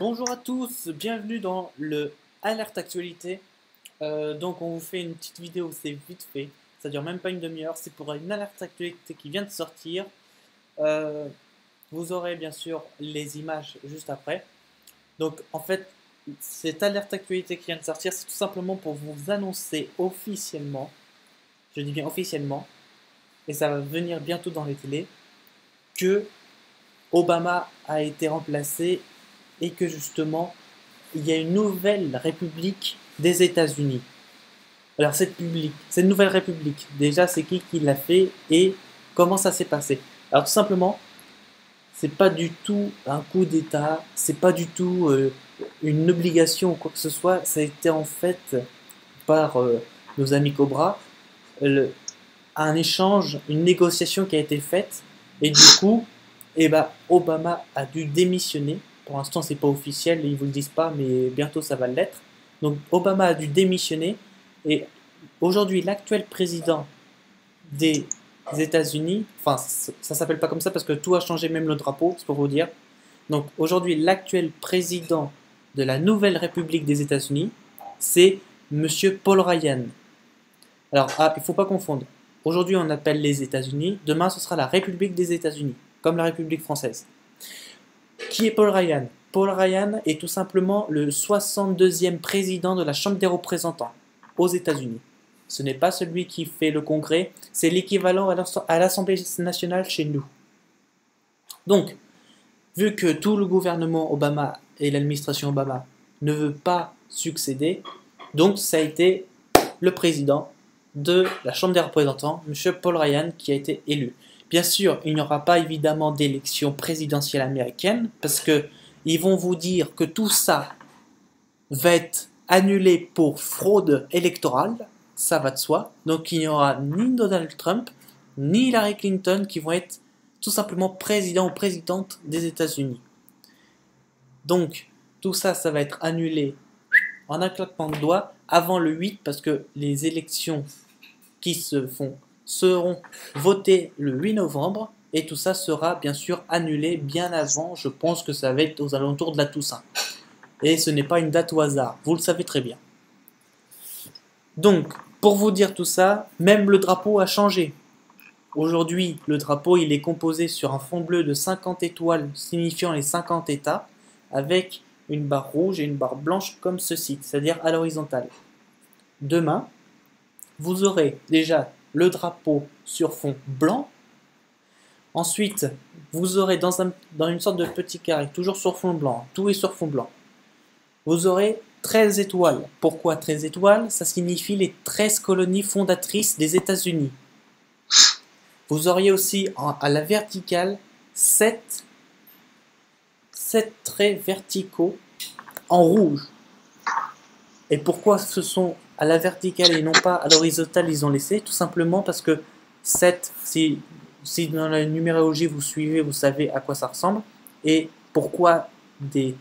Bonjour à tous, bienvenue dans le Alerte Actualité. Euh, donc on vous fait une petite vidéo, c'est vite fait, ça dure même pas une demi-heure, c'est pour une alerte actualité qui vient de sortir. Euh, vous aurez bien sûr les images juste après. Donc en fait, cette alerte actualité qui vient de sortir, c'est tout simplement pour vous annoncer officiellement, je dis bien officiellement, et ça va venir bientôt dans les télés, que Obama a été remplacé et que justement, il y a une nouvelle république des États-Unis. Alors cette, publique, cette nouvelle république, déjà c'est qui qui l'a fait et comment ça s'est passé? Alors tout simplement, c'est pas du tout un coup d'État, c'est pas du tout euh, une obligation ou quoi que ce soit, ça a été en fait par euh, nos amis Cobra un échange, une négociation qui a été faite et du coup, eh ben, Obama a dû démissionner. Pour l'instant, c'est pas officiel, ils vous le disent pas, mais bientôt ça va l'être. Donc Obama a dû démissionner et aujourd'hui, l'actuel président des États-Unis, enfin, ça s'appelle pas comme ça parce que tout a changé, même le drapeau, c'est pour vous dire. Donc aujourd'hui, l'actuel président de la nouvelle République des États-Unis, c'est Monsieur Paul Ryan. Alors, ah, il faut pas confondre. Aujourd'hui, on appelle les États-Unis. Demain, ce sera la République des États-Unis, comme la République française. Qui est Paul Ryan Paul Ryan est tout simplement le 62e président de la Chambre des représentants aux États-Unis. Ce n'est pas celui qui fait le Congrès, c'est l'équivalent à l'Assemblée nationale chez nous. Donc, vu que tout le gouvernement Obama et l'administration Obama ne veut pas succéder, donc ça a été le président de la Chambre des représentants, M. Paul Ryan, qui a été élu. Bien sûr, il n'y aura pas évidemment d'élection présidentielle américaine, parce que ils vont vous dire que tout ça va être annulé pour fraude électorale, ça va de soi. Donc il n'y aura ni Donald Trump, ni Hillary Clinton qui vont être tout simplement président ou présidente des États-Unis. Donc tout ça, ça va être annulé en un claquement de doigts avant le 8 parce que les élections qui se font seront votées le 8 novembre et tout ça sera bien sûr annulé bien avant, je pense que ça va être aux alentours de la Toussaint. Et ce n'est pas une date au hasard, vous le savez très bien. Donc, pour vous dire tout ça, même le drapeau a changé. Aujourd'hui, le drapeau il est composé sur un fond bleu de 50 étoiles signifiant les 50 États, avec une barre rouge et une barre blanche comme ceci, c'est-à-dire à, l'horizontale. Demain, vous aurez déjà le drapeau sur fond blanc. Ensuite, vous aurez dans, un, dans une sorte de petit carré, toujours sur fond blanc, tout est sur fond blanc. Vous aurez 13 étoiles. Pourquoi 13 étoiles? Ça signifie les 13 colonies fondatrices des États-Unis. Vous auriez aussi à la verticale 7 sept traits verticaux en rouge. Et pourquoi ce sont à la verticale et non pas à l'horizontale ils ont laissé? Tout simplement parce que 7, si, si dans la numérologie vous suivez, vous savez à quoi ça ressemble. Et pourquoi des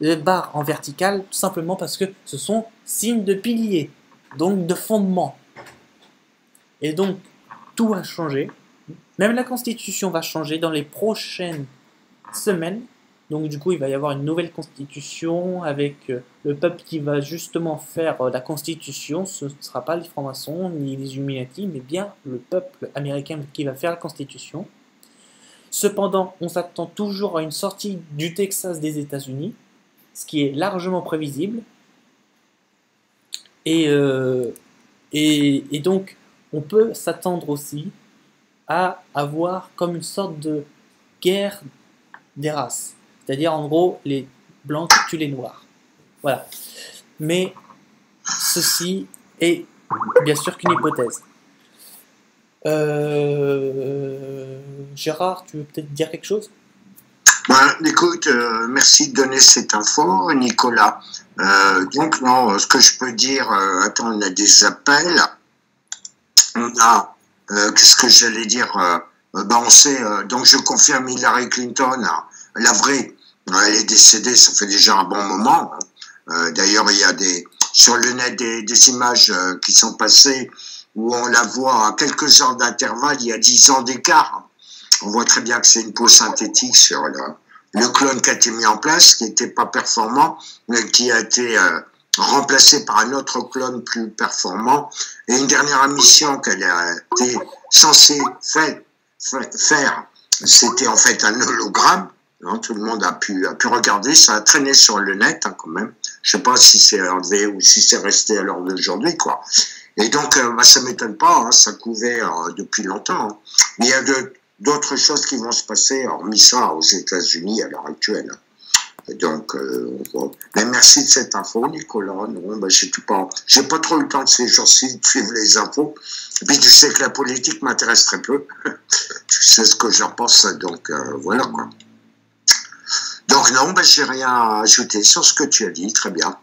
barres en verticale? Tout simplement parce que ce sont signes de piliers, donc de fondement. Et donc, tout a changé. Même la constitution va changer dans les prochaines semaines donc du coup, il va y avoir une nouvelle constitution avec euh, le peuple qui va justement faire euh, la constitution. Ce ne sera pas les francs-maçons ni les Illuminati, mais bien le peuple américain qui va faire la constitution. Cependant, on s'attend toujours à une sortie du Texas des États-Unis, ce qui est largement prévisible. Et, euh, donc, on peut s'attendre aussi à avoir comme une sorte de guerre des races. C'est-à-dire, en gros, les blancs tuent les noirs. Voilà. Mais ceci est bien sûr qu'une hypothèse. Euh, Gérard, tu veux peut-être dire quelque chose? Écoute, euh, merci de donner cette info, Nicolas. Euh, donc, non, ce que je peux dire, attends, on a des appels. On a, qu'est-ce que j'allais dire ben, On sait, donc je confirme Hillary Clinton, la vraie, elle est décédée, ça fait déjà un bon moment. Euh, d'ailleurs, il y a des sur le net des, images euh, qui sont passées où on la voit à quelques heures d'intervalle, il y a 10 ans d'écart. On voit très bien que c'est une peau synthétique sur le clone qui a été mis en place, qui n'était pas performant, mais qui a été euh, remplacé par un autre clone plus performant. Et une dernière mission qu'elle a été censée faire c'était en fait un hologramme. Hein, tout le monde a pu, regarder, ça a traîné sur le net hein, quand même. Je sais pas si c'est enlevé ou si c'est resté à l'heure d'aujourd'hui, quoi. Et donc, euh, bah, ça m'étonne pas, hein, ça couvait euh, depuis longtemps. Mais il y a d'autres choses qui vont se passer, hormis ça, aux États-Unis à l'heure actuelle. Donc, euh, mais merci de cette info, Nicolas. Non, bah, j'ai pas, j'ai pas trop le temps de ces jours-ci de suivre les infos. Et puis, tu sais que la politique m'intéresse très peu. tu sais ce que j'en pense, donc voilà quoi. Donc non, bah, j'ai rien à ajouter sur ce que tu as dit, très bien.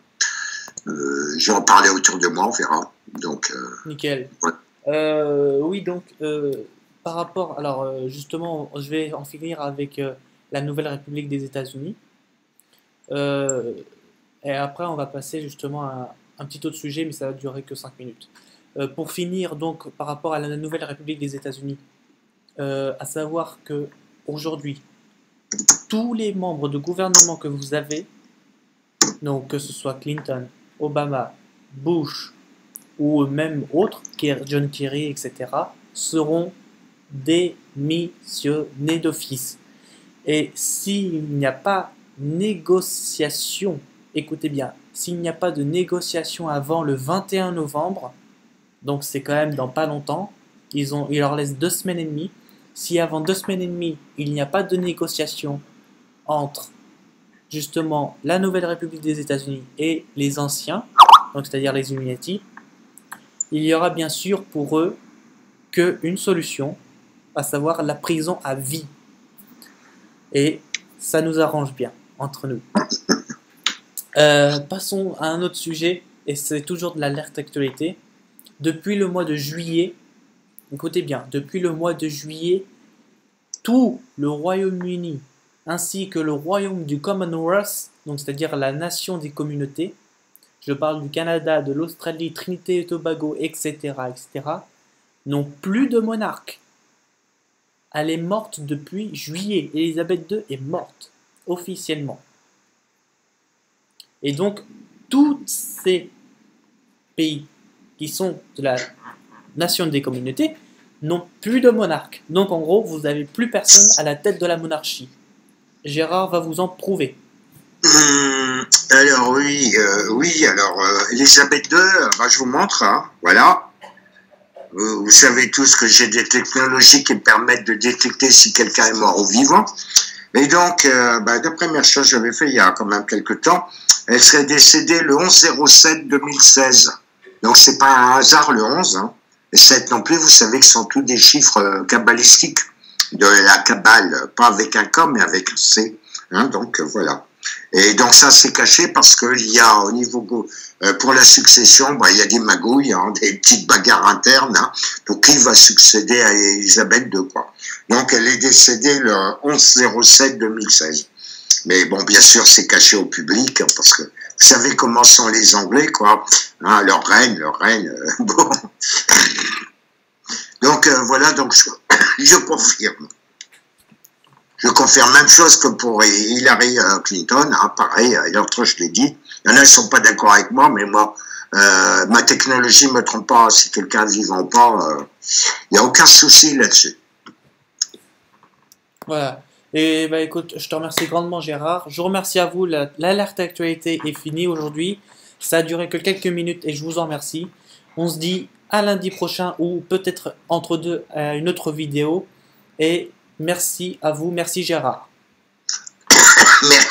Euh, j'ai en parlé autour de moi, on verra. Donc, euh, Nickel. Euh, oui, donc, euh, par rapport. Alors, justement, je vais en finir avec la Nouvelle République des États-Unis. et après, on va passer justement à un petit autre sujet, mais ça va durer que 5 minutes. pour finir, donc, par rapport à la Nouvelle République des États-Unis, à savoir que aujourd'hui, tous les membres de gouvernement que vous avez, donc que ce soit Clinton, Obama, Bush, ou même autres, John Kerry, etc., seront démissionnés d'office. Et s'il n'y a pas négociation, écoutez bien, s'il n'y a pas de négociation avant le 21 novembre, donc c'est quand même dans pas longtemps, ils, ont, ils leur laissent deux semaines et demie. Si avant deux semaines et demie, il n'y a pas de négociation entre justement la Nouvelle République des États-Unis et les anciens, donc c'est-à-dire les Illuminati, il y aura bien sûr pour eux qu'une solution, à savoir la prison à vie. Et ça nous arrange bien entre nous. Euh, passons à un autre sujet, et c'est toujours de l'alerte actualité. Depuis le mois de juillet, écoutez bien, depuis le mois de juillet, tout le Royaume-Uni ainsi que le Royaume du Commonwealth, donc c'est-à-dire la nation des communautés, je parle du Canada, de l'Australie, Trinité et Tobago, etc., etc., n'ont plus de monarque. Elle est morte depuis juillet. Elisabeth II est morte, officiellement. Et donc, tous ces pays qui sont de la nation des communautés n'ont plus de monarque. Donc, en gros, vous n'avez plus personne à la tête de la monarchie. Gérard va vous en prouver. Hum, alors oui, euh, oui, alors euh, Elisabeth II, bah, je vous montre, hein, voilà. Vous, savez tous que j'ai des technologies qui me permettent de détecter si quelqu'un est mort ou vivant. Et donc, euh, bah, mes recherches que j'avais fait il y a quand même quelques temps, elle serait décédée le 11 07 2016. Donc c'est pas un hasard le 11. Hein. Et 7 non plus, vous savez que ce sont tous des chiffres cabalistiques de la cabale, pas avec un K mais avec un C. Hein, donc voilà. Et donc ça c'est caché parce qu'il y a au niveau euh, pour la succession, bah, il y a des magouilles, hein, des petites bagarres internes. Hein, donc qui va succéder à Elisabeth II quoi. Donc elle est décédée le 11 07 2016. Mais bon, bien sûr, c'est caché au public hein, parce que vous savez comment sont les Anglais, quoi. Hein, leur reine, leur reine. Euh, bon. Donc euh, voilà, donc je, confirme. Je confirme même chose que pour Hillary euh, Clinton, hein, pareil, l'autre je l'ai dit. Il y en a qui ne sont pas d'accord avec moi, mais moi, ma technologie ne me trompe pas si quelqu'un vivant pas. Il n'y a aucun souci là-dessus. Voilà. Et bah écoute, je te remercie grandement Gérard. Je vous remercie à vous. L'alerte actualité est finie aujourd'hui. Ça a duré que quelques minutes et je vous en remercie. On se dit à lundi prochain ou peut-être entre deux à une autre vidéo. Et Merci à vous. Merci Gérard. Merci.